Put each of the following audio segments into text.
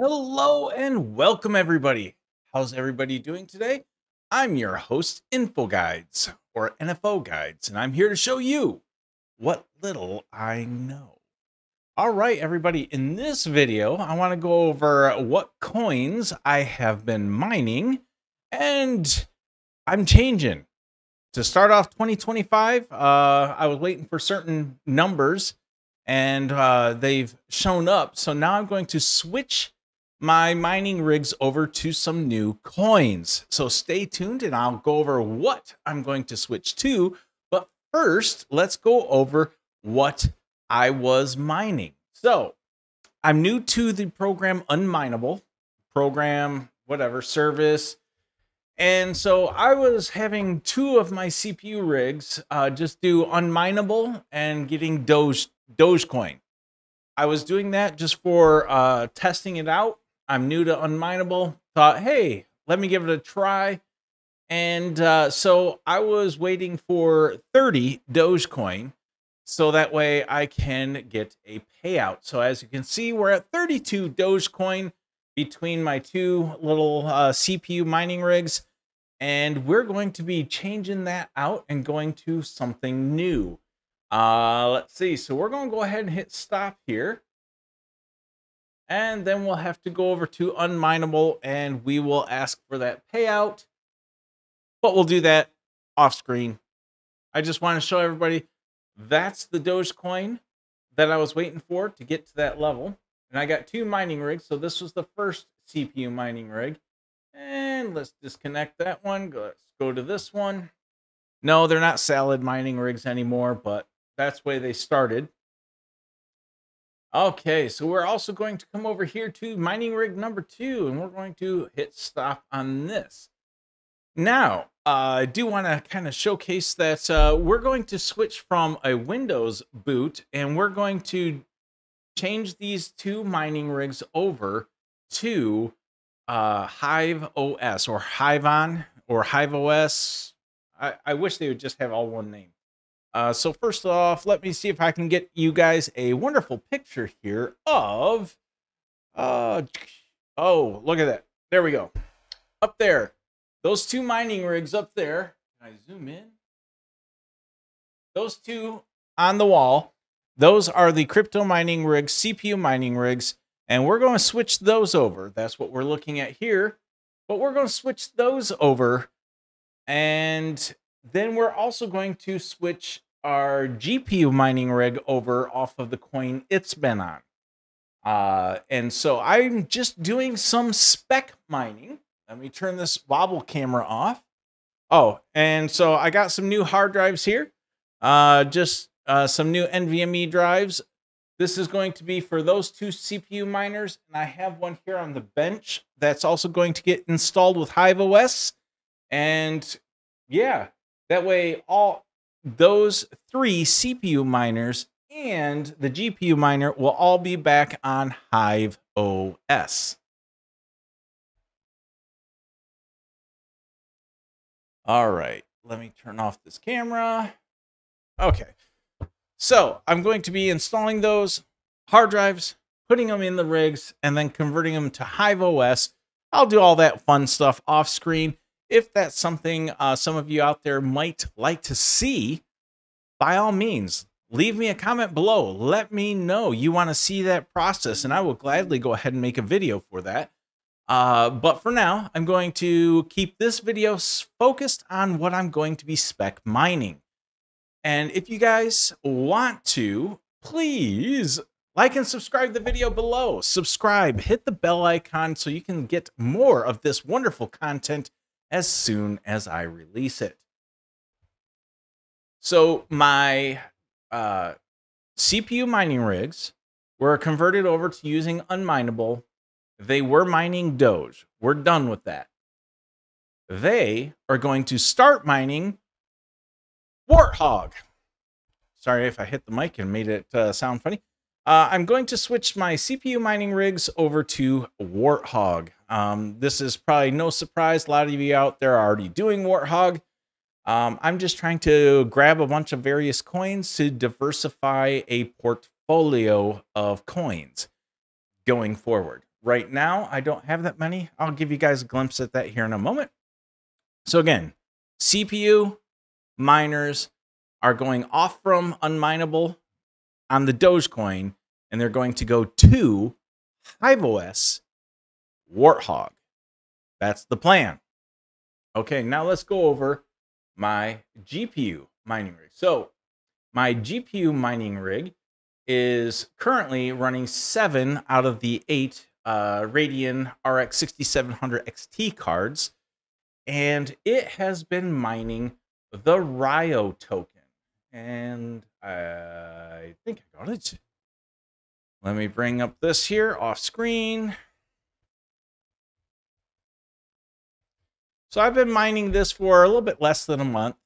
Hello and welcome, everybody. How's everybody doing today? I'm your host, Info Guides or NFO Guides, and I'm here to show you what little I know. All right, everybody, in this video, I want to go over what coins I have been mining, and I'm changing. To start off 2025, uh, I was waiting for certain numbers, and uh, they've shown up. So now I'm going to switch my mining rigs over to some new coins. So stay tuned and I'll go over what I'm going to switch to. But first, let's go over what I was mining. So I'm new to the program Unminable, program, whatever, service. And so I was having two of my CPU rigs uh, just do unminable and getting Doge Dogecoin. I was doing that just for uh, testing it out I'm new to Unminable. Thought, hey, let me give it a try. And uh, so I was waiting for 30 Dogecoin so that way I can get a payout. So as you can see, we're at 32 Dogecoin between my two little uh, CPU mining rigs. And we're going to be changing that out and going to something new. Uh, let's see. So we're going to go ahead and hit stop here. And then we'll have to go over to unminable and we will ask for that payout. But we'll do that off screen. I just want to show everybody that's the Dogecoin that I was waiting for to get to that level. And I got two mining rigs. So this was the first CPU mining rig. And let's disconnect that one. Let's go to this one. No, they're not salad mining rigs anymore, but that's where they started. Okay, so we're also going to come over here to mining rig number two, and we're going to hit stop on this. Now, uh, I do want to kind of showcase that uh, we're going to switch from a Windows boot, and we're going to change these two mining rigs over to uh, Hive OS or Hiveon or Hive OS. I, I wish they would just have all one name. Uh, so first off, let me see if I can get you guys a wonderful picture here of, uh, oh, look at that. There we go. Up there, those two mining rigs up there. Can I zoom in? Those two on the wall, those are the crypto mining rigs, CPU mining rigs, and we're going to switch those over. That's what we're looking at here. But we're going to switch those over and then we're also going to switch our GPU mining rig over off of the coin it's been on. Uh, and so I'm just doing some spec mining. Let me turn this wobble camera off. Oh, and so I got some new hard drives here. Uh, just uh, some new NVMe drives. This is going to be for those two CPU miners. And I have one here on the bench that's also going to get installed with Hive OS. And yeah, that way, all those three CPU miners and the GPU miner will all be back on Hive OS. All right, let me turn off this camera. Okay, so I'm going to be installing those hard drives, putting them in the rigs, and then converting them to Hive OS. I'll do all that fun stuff off screen. If that's something uh, some of you out there might like to see, by all means, leave me a comment below. Let me know you want to see that process, and I will gladly go ahead and make a video for that. Uh, but for now, I'm going to keep this video focused on what I'm going to be spec mining. And if you guys want to, please like and subscribe the video below. Subscribe, hit the bell icon so you can get more of this wonderful content as soon as I release it. So my uh, CPU mining rigs were converted over to using unminable. They were mining Doge. We're done with that. They are going to start mining Warthog. Sorry if I hit the mic and made it uh, sound funny. Uh, I'm going to switch my CPU mining rigs over to Warthog. Um, this is probably no surprise. A lot of you out there are already doing Warthog. Um, I'm just trying to grab a bunch of various coins to diversify a portfolio of coins going forward. right now, I don't have that many. I'll give you guys a glimpse at that here in a moment. So again, CPU miners are going off from unminable on the Dogecoin, and they're going to go to HiveOS Warthog. That's the plan. Okay, now let's go over my GPU mining rig. So my GPU mining rig is currently running seven out of the eight uh, Radeon RX 6700 XT cards, and it has been mining the Ryo token. And I think I got it. Let me bring up this here off screen. So I've been mining this for a little bit less than a month.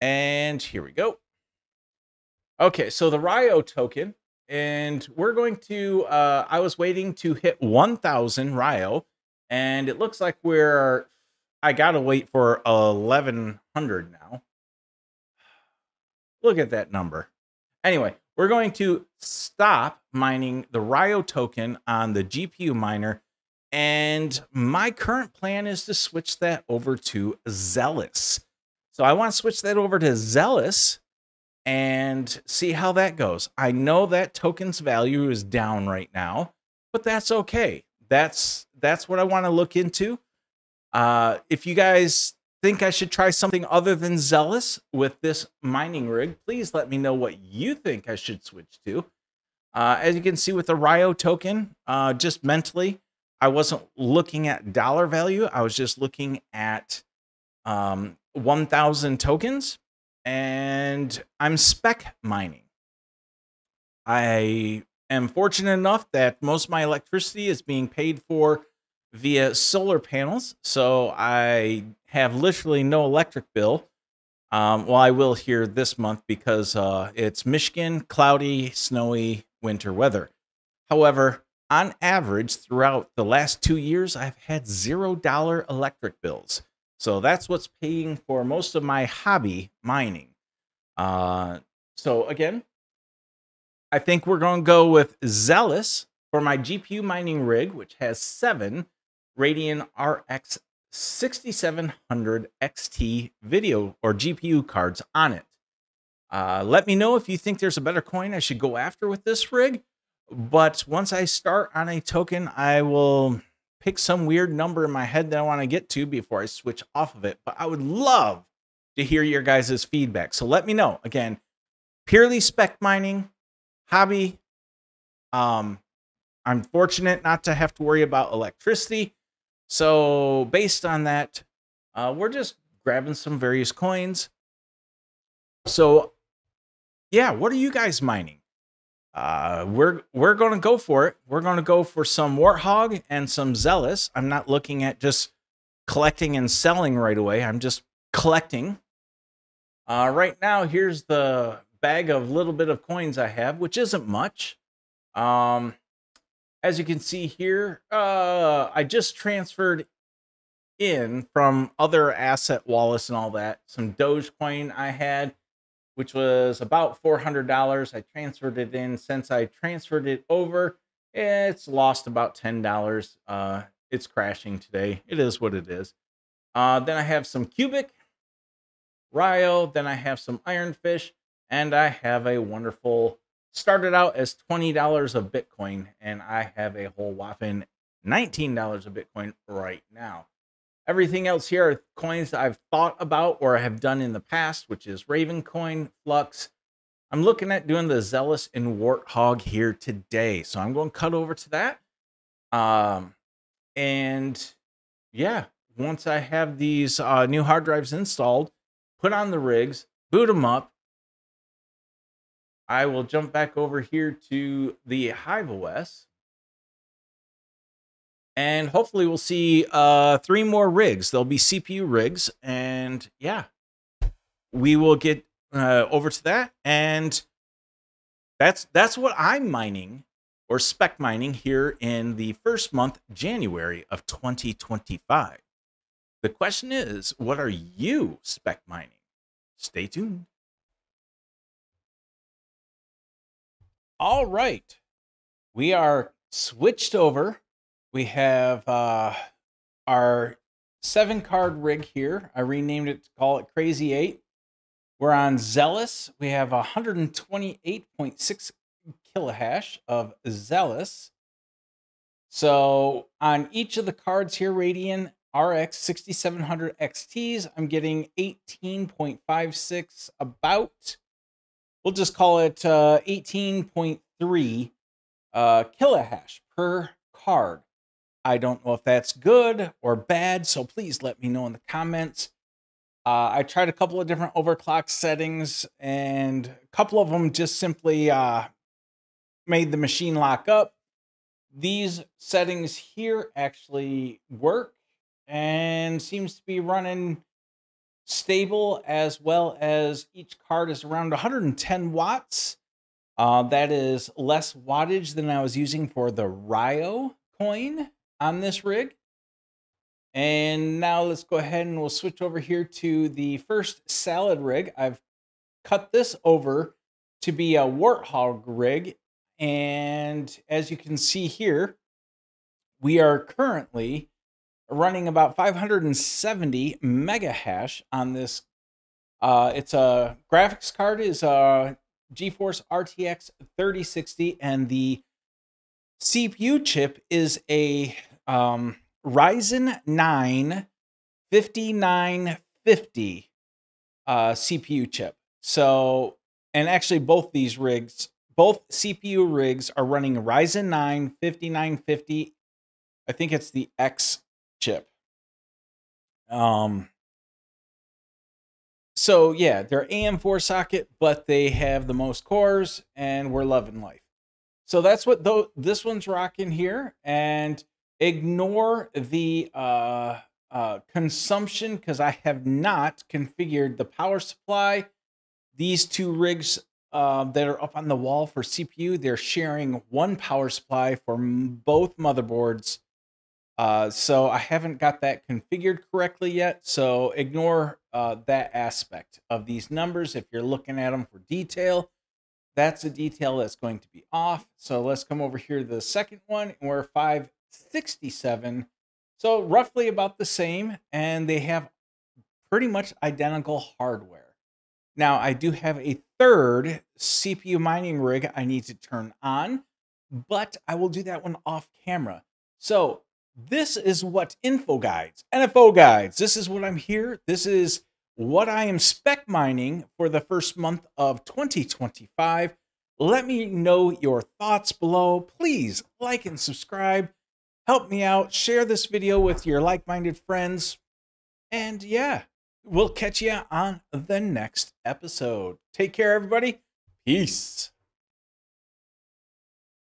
And here we go. Okay, so the Ryo token, and we're going to, uh, I was waiting to hit 1,000 Ryo, and it looks like we're, I gotta wait for 1,100 now. Look at that number. Anyway, we're going to stop mining the Ryo token on the GPU miner, and my current plan is to switch that over to Xelis. So I want to switch that over to Xelis and see how that goes. I know that token's value is down right now, but that's okay. That's that's what I want to look into. Uh, if you guys think I should try something other than Xelis with this mining rig, please let me know what you think I should switch to. Uh, as you can see with the Ryo token, uh, just mentally, I wasn't looking at dollar value. I was just looking at um, 1,000 tokens, and I'm spec mining. I am fortunate enough that most of my electricity is being paid for via solar panels, so I have literally no electric bill. Um, well, I will here this month because uh, it's Michigan, cloudy, snowy winter weather. However, on average, throughout the last two years, I've had zero dollar electric bills. So that's what's paying for most of my hobby mining. Uh, so again, I think we're going to go with Xelis for my GPU mining rig, which has seven Radeon RX 6700 XT video or GPU cards on it. Uh, let me know if you think there's a better coin I should go after with this rig. But once I start on a token, I will pick some weird number in my head that I want to get to before I switch off of it. But I would love to hear your guys' feedback. So let me know. Again, purely spec mining, hobby. Um, I'm fortunate not to have to worry about electricity. So based on that, uh, we're just grabbing some various coins. So yeah, what are you guys mining? Uh, we're we're going to go for it. We're going to go for some warthog and some Xelis. I'm not looking at just collecting and selling right away. I'm just collecting. Uh, right now, here's the bag of little bit of coins I have, which isn't much. Um, as you can see here, uh, I just transferred in from other asset wallets and all that. Some Dogecoin I had which was about $400. I transferred it in. Since I transferred it over, it's lost about $10. Uh, it's crashing today. It is what it is. Uh, then I have some Qubic, Ryo. Then I have some ironfish, and I have a wonderful. Started out as twenty dollars of Bitcoin, and I have a whole whopping nineteen dollars of Bitcoin right now. Everything else here are coins I've thought about or have done in the past, which is Raven Coin, Flux. I'm looking at doing the Xelis and Warthog here today. So I'm going to cut over to that. Um, and yeah, once I have these uh, new hard drives installed, put on the rigs, boot them up, I will jump back over here to the Hive OS and hopefully we'll see uh, three more rigs. There'll be CPU rigs, and yeah, we will get uh, over to that. And that's that's what I'm mining or spec mining here in the first month, January of 2025. The question is, what are you spec mining? Stay tuned. All right. We are switched over. We have uh, our seven card rig here. I renamed it to call it Crazy Eight. We're on Xelis. We have 128.6 kilohash of Xelis. So on each of the cards here, Radeon RX 6700 XTs, I'm getting 18.56 about. We'll just call it uh, 18.3 uh, kilohash per card. I don't know if that's good or bad, so please let me know in the comments. Uh, I tried a couple of different overclock settings, and a couple of them just simply uh, made the machine lock up. These settings here actually work and seems to be running stable as well as each card is around 110 watts. Uh, that is less wattage than I was using for the Ryo coin on this rig. And now let's go ahead and we'll switch over here to the first salad rig. I've cut this over to be a warthog rig. And as you can see here, we are currently running about 570 mega hash on this. Uh, it's a graphics card is a GeForce RTX 3060 and the CPU chip is a um, Ryzen 9 5950 uh, CPU chip. So, and actually, both these rigs, both CPU rigs are running Ryzen 9 5950. I think it's the X chip. Um, so yeah, they're AM4 socket, but they have the most cores, and we're loving life. So that's what though this one's rocking here, and ignore the uh, uh, consumption because I have not configured the power supply. These two rigs uh, that are up on the wall for CPU, they're sharing one power supply for both motherboards. Uh, so I haven't got that configured correctly yet. So ignore uh, that aspect of these numbers if you're looking at them for detail. That's a detail that's going to be off. So let's come over here to the second one, and we're 567. So roughly about the same, and they have pretty much identical hardware. Now, I do have a third CPU mining rig I need to turn on, but I will do that one off camera. So this is what info guides, NFO guides, this is what I'm here. This is what I am spec mining for the first month of 2025. Let me know your thoughts below. Please like and subscribe. Help me out. Share this video with your like minded friends. And yeah, we'll catch you on the next episode. Take care, everybody. Peace.